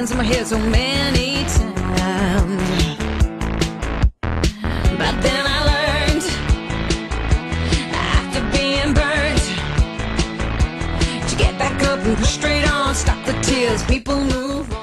In my head, so many times. But then I learned after being burned, to get back up and go straight on. Stop the tears, people move.